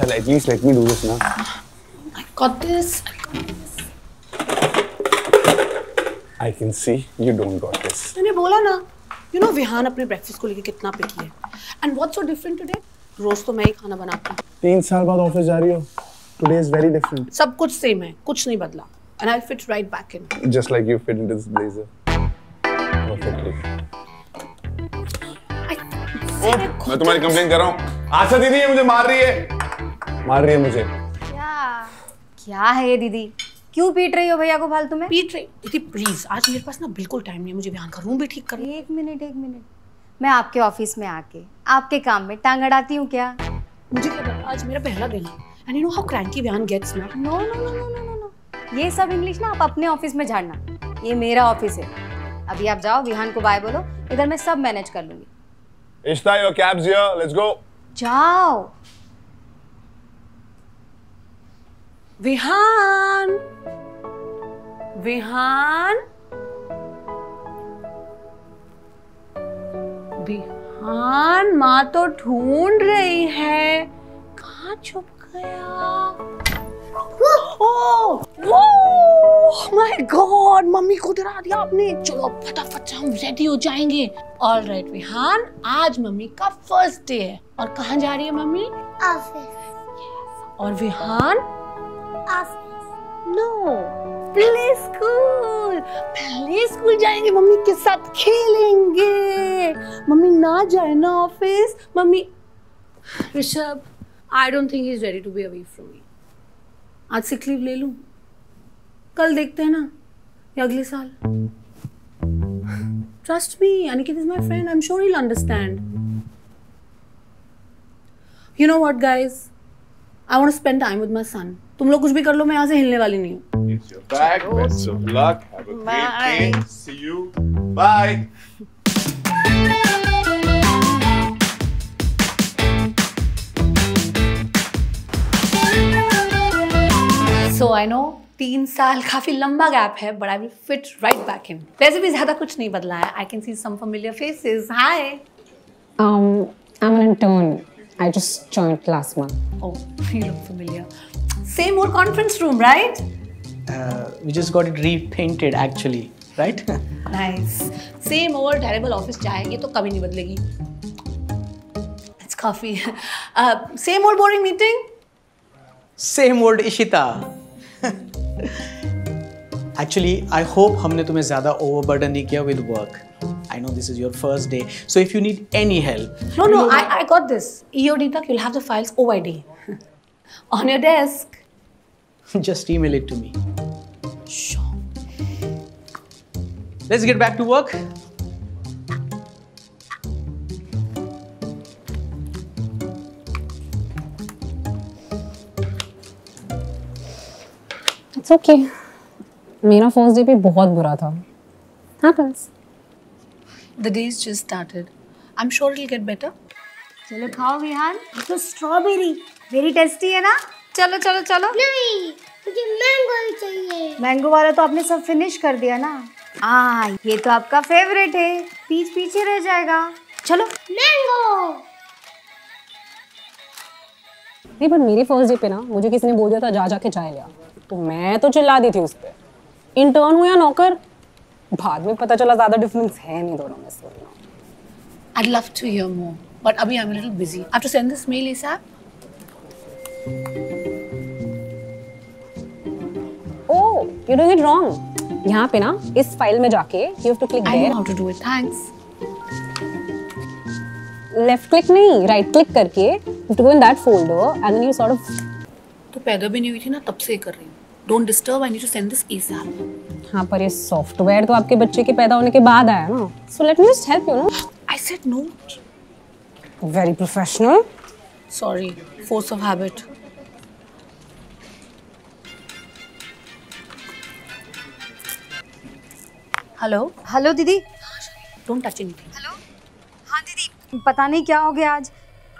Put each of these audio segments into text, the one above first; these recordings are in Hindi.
चल at least let me do this ना I got this. I got this. I can see you don't got this मैंने बोला ना यू नो विहान अपने ब्रेकफास्ट को लेके कितना पिकी है। And what's so different today रोज तो मैं ही खाना बनाती हूँ। तीन साल बाद ऑफ़िस जा रही हो? टुडे इज़ वेरी डिफरेंट सब कुछ सेम है कुछ नहीं बदला। And I fit right back in just like you fit into this blazer. Perfectly. मैं तुम्हारी कंप्लेन कर रहा हूँ। आशा दीदी ये मुझे मार रही है। मार रही है मुझे। क्या? क्या है ये दीदी? क्यों पीट रही हो भैया को फालतू में? पीट रही दीदी प्लीज़ आज मेरे पास ना बिल्कुल टाइम नहीं है। मुझे विहान का रूम भी ठीक करना है। एक मिनट एक मिनट मैं आपके ऑफ़िस में आके आपके काम में टांग अड़ाती हूँ क्या? मुझे क्या पता आज मेरा पहला दिन है। And you know how cranky Vihan gets ना? No no no no no no no ये सब इंग्लिश ना आप अपने ऑफ़िस में झाड़ना। ये मेरा ऑफ़िस है। अभी आप जाओ विहान को बाय बोलो। इधर मैं सब मैनेज कर लूँगी। Ishita your cab's here let's go जाओ। विहान। विहान। विहान माँ तो ढूंढ रही है। कहाँ छुप गया? माय गॉड मम्मी को डरा दिया आपने। चलो फटाफट से हम रेडी हो जाएँगे। ऑल राइट विहान आज मम्मी का फ़र्स्ट डे है। और कहाँ जा रही है मम्मी? ऑफ़िस और Vihan? No play school play school जाएँगे, मम्मी के साथ खेलेंगे। मम्मी ना जाए ना office mummy Rishabh I don't think is ready to be away from me आज सिक लीव ले लूँ? कल देखते हैं ना, या अगले साल? Trust me Aniket is my friend I am sure he understand you know what guys I want to spend time with my son तुम लोग कुछ भी कर लो मैं यहाँ से हिलने वाली नहीं हूँ। सो आई नो तीन साल काफ़ी लंबा गैप है but I will fit right back in वैसे भी ज़्यादा कुछ नहीं बदला है। I can see some familiar faces hi I am an I just joined last month oh feel familiar same old conference room right Uh, we just got it repainted actually, right? nice same old terrible office जाएँगे तो कभी नहीं बदलेगी it's coffee uh, same old boring meeting Same old Ishita. actually, I hope हमने तुम्हें ज़्यादा overburden नहीं किया with work. I know this is your first day, so if you need any help, no no I, I got this EOD तक you'll have the files OID on your desk just email it to me. sure Let's get back to work. It's okay. मेरा फर्स्ट डे भी बहुत बुरा था Happens. The day's just started. I'm sure it'll get better. चलो खाओ विहान ये तो स्ट्रॉबेरी Very tasty है ना? चलो चलो चलो। नहीं मुझे मैंगो चाहिए। मैंगो वाला तो आपने सब फिनिश कर दिया ना? आ ये तो आपका फेवरेट है। पीछ पीछे रह जाएगा। चलो। मैंगो नहीं पर मेरे फ़र्स्ट डे पे ना मुझे किसी ने बोल दिया था जा जाके चाय लिया तो मैं तो चिल्ला दी थी उस पर इंटर्न हूँ या नौकर? बाद में पता चला ज़्यादा डिफरेंस है नहीं दोनों में से। I'd love to hear more, but Abhi, I'm a little busy. I have to send this mail ASAP. Oh you doing it wrong यहाँ पे ना इस फ़ाइल में जाके you have to click I know how to do it. Thanks. Left click नहीं राइट क्लिक करके you have to go in that folder and then you sort of तो पैदा भी नहीं हुई थी ना तब से कर रही हूँ don't disturb I need to send this ASAP. हाँ पर ये सॉफ्टवेयर तो आपके बच्चे के पैदा होने के बाद आया ना so let me just help you no I said no. Very professional Sorry, force of habit. Hello? Hello दीदी Don't touch anything. हेलो हाँ दीदी पता नहीं क्या हो गया आज।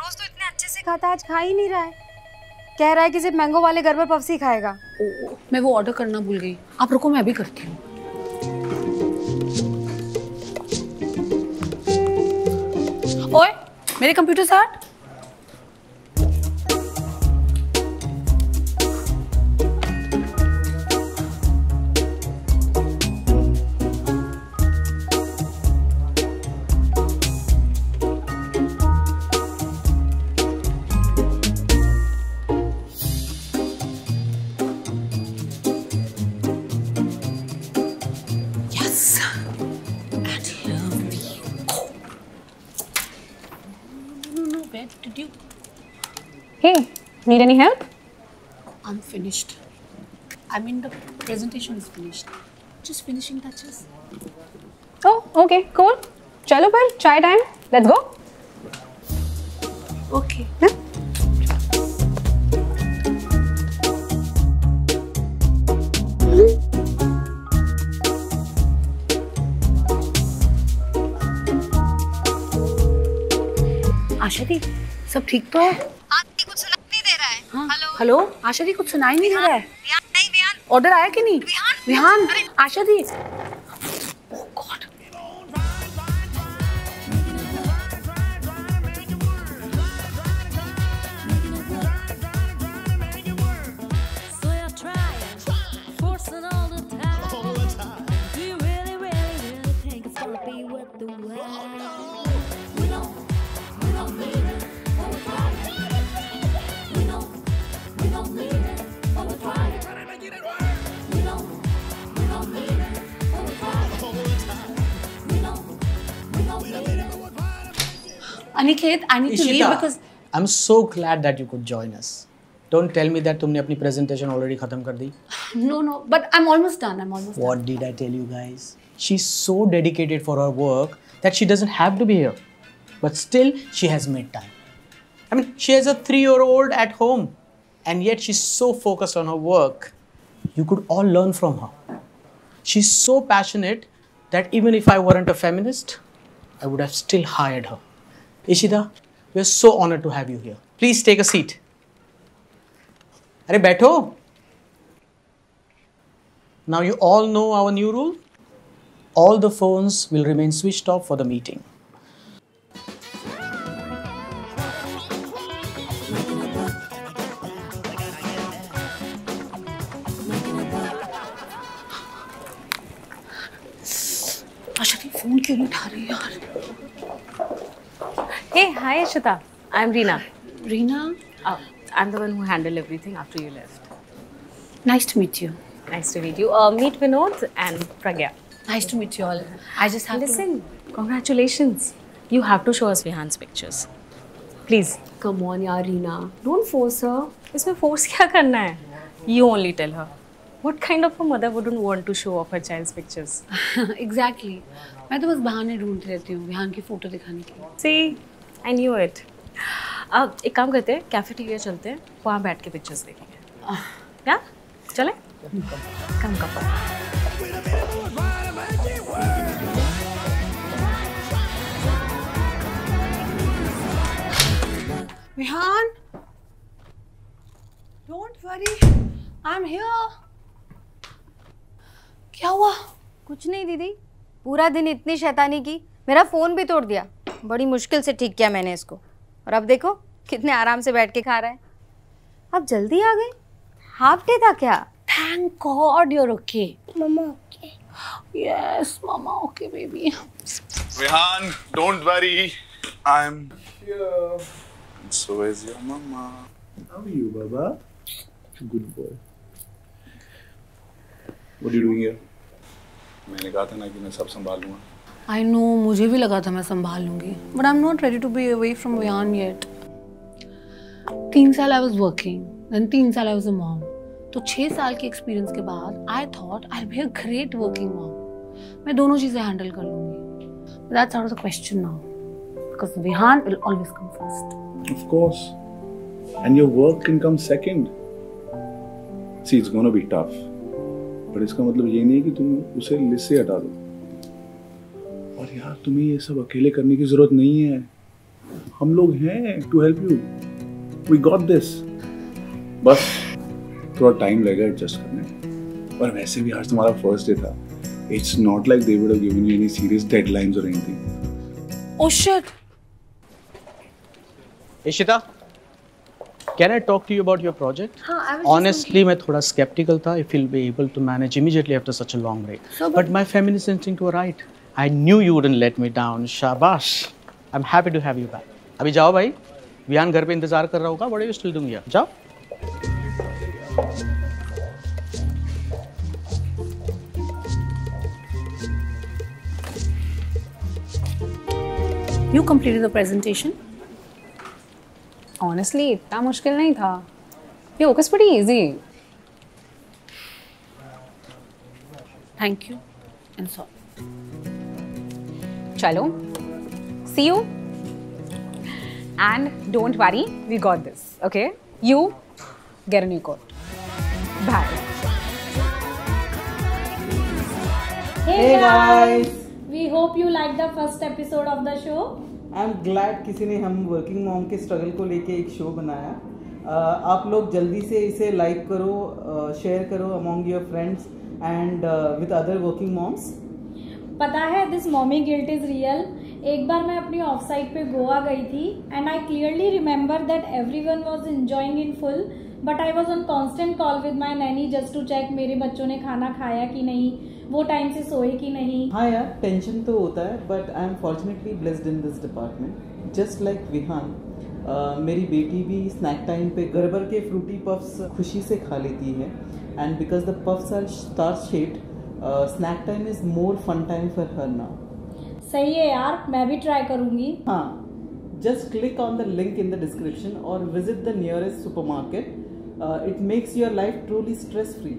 रोज तो इतने अच्छे से खाता है आज खा ही नहीं रहा है। कह रहा है कि सिर्फ़ मैंगो वाले घर पर पफसी खाएगा। ओ, मैं वो ऑर्डर करना भूल गई। आप रुको मैं अभी करती हूँ। ओए मेरे कंप्यूटर से need any help? I'm finished. I mean, the presentation is finished. Just finishing touches. Oh, okay, cool. चलो फिर चाय time let's go Okay. Asha di सब ठीक तो है आपकी कुछ सुनाई नहीं दे रहा है। हाँ हेलो आशा दी कुछ सुनाई नहीं दे रहा है? ऑर्डर आया कि नहीं? विहान? आशा दी Aniket, I need to leave Ishita, because I'm so glad that you could join us. Don't tell me that तुमने अपनी presentation already खत्म कर दी. no, no, but I'm almost done. I'm almost What did I tell you guys? She's so dedicated for her work that she doesn't have to be here. But still, she has made time. I mean, she has a three year old at home, and yet she's so focused on her work. You could all learn from her. She's so passionate that even if I weren't a feminist, I would have still hired her. Ishita we are so honour to have you here please take a seat अरे बैठो। Now you all know our new rule all the phones will remain switch off for the meeting phone क्यों उठा रही है यार? Hey, hi Ishita. I'm Reena. Reena Uh, I'm the one who handled everything after you left. Nice to meet you Nice to meet you. Uh, meet Vinod and Pragya. Nice to meet you all I just have Listen, to... congratulations. You have to show us Vihan's pictures. Please. Come on यार रीना डोंट फोर्स हर इसमें force क्या करना है? You only tell her. What kind of a mother wouldn't want to show off her child's pictures? Exactly मैं तो बस बहाने ढूंढती रहती हूँ विहान की फ़ोटो दिखाने के लिए See, I knew it. अब एक काम करते हैं कैफेटेरिया चलते हैं वहाँ बैठ के पिक्चर्स देखेंगे। क्या चले? Come come. Vihan don't worry I am here क्या हुआ? कुछ नहीं दीदी पूरा दिन इतनी शैतानी की मेरा फ़ोन भी तोड़ दिया। बड़ी मुश्किल से ठीक किया मैंने इसको। और अब देखो कितने आराम से बैठ के खा रहे हैं। अब जल्दी आ गए। हाफ़ डे था क्या? Thank god you're okay mama okay yes mama okay baby Vihan don't worry I am so is your mama how are you baba good boy what are you doing here मैंने कहा था ना कि मैं सब संभाल लूँगा I know मुझे भी लगा था मैं संभाल लूँगी but I'm not ready to be away from Vihan yet तीन साल I was working then तीन साल I was a mom तो छः साल के एक्सपीरियंस के बाद I thought I'll be a great working mom मैं दोनों चीज़ें हैंडल कर लूँगी that's out of the question now because Vihan will always come first Of course. And your work can come second. See, it's gonna be tough. But इसका मतलब ये नहीं है कि तुम उसे लिस्ट से हटा दो और यार तुम्हें ये सब अकेले करने की ज़रूरत नहीं है। हम लोग हैं to help you we got this बस थोड़ा टाइम लगेगा एडजस्ट करने में। और वैसे भी आज तुम्हारा फ़र्स्ट डे था। It's not like they would have given you any serious deadlines और anything oh shit Ishita can I talk to you about your project honestly मैं थोड़ा स्केप्टिकल था। If will be able to manage immediately after such a long break but my family is sensing right I knew you wouldn't let me down शाबाश I am happy to have you back अभी जाओ भाई। विहान घर पे इंतज़ार कर रहा होगा। बड़े स्टिल दूँगी जाओ। You completed the presentation honestly इतना मुश्किल नहीं था। ये ओके बड़ी easy thank you and sorry चलो। See you and don't worry we got this okay you get new coat bye we hope you like the first episode of the show I am glad किसी ने हम वर्किंग मॉम के स्ट्रगल को लेके एक शो बनाया। uh, आप लोग जल्दी से इसे लाइक करो शेयर uh, करो among your friends and with other working moms पता है this mommy guilt is real एक बार मैं अपनी ऑफ़ साइड पे गोवा गई थी and I clearly remember that everyone was enjoying in full but I was on constant call with my nanny just to check मेरे बच्चों ने खाना खाया कि नहीं, वो टाइम से सोए कि नहीं। हाँ यार टेंशन तो होता है but I am fortunately blessed in this department just like Vihan मेरी बेटी भी स्नैक टाइम पे गरबर के फ्रूटी पफ्स खुशी से खा लेती है and because the puffs are star shaped snack time is more fun time for her now सही है यार मैं भी ट्राई करूँगी। हाँ just click on the link in the description और visit the nearest supermarket it makes your life truly stress free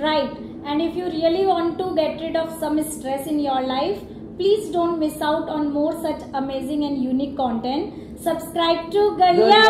right and if you really want to get rid of some stress in your life please don't miss out on more such amazing and unique content subscribe to गलिया